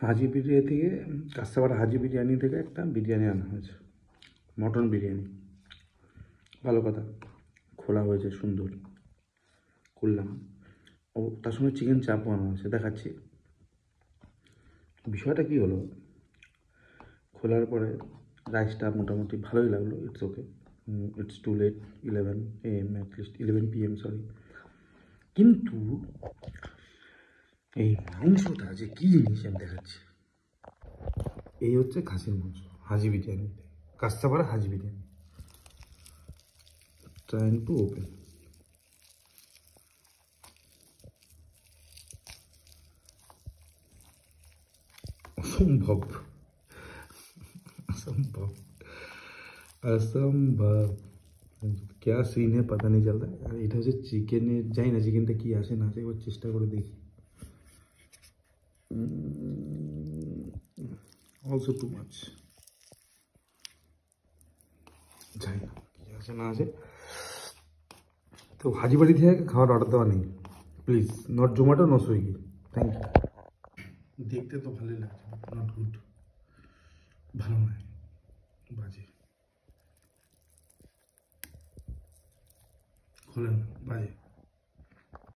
হাজি বিরিয়ানি থেকে, কাস্তাবার হাজি বিরিয়ানি থেকে একটা বিরিয়ানি আনা হয়েছে। মটন বিরিয়ানি। ভালো কথা। খোলা হয়েছে, সুন্দর। করলাম ও, তার সঙ্গে চিকেন চাপও আনা হয়েছে। দেখাচ্ছি। বিষয়টা কী হলো? খোলার পরে রাইসটা মোটামুটি ভালোই লাগল। It's okay it's too late eleven A M at least eleven P M sorry কিন্তু এই মাংসটা যে কী জিনিস আমি দেখাচ্ছি এই হচ্ছে খাসির মাংস Haji biryani Kastapara Haji biryani trying to open অসম্ভব असंभव असंभव क्या सीन है पता नहीं चलता আর এটা হচ্ছে চিকেনের যাই না চিকেনটা কি আসে না আসে একবার চেষ্টা করে দেখি অলসো টু মাচ যাই না কি আসে না আসে তো হাজিবাড়ি থেকে খাবার অর্ডার দেওয়া নেই। Please not Zomato no Swiggy thank you দেখতে তো ভালোই লাগছে নট গুড ভালো নয়। বাজে। খোলে না বাজে।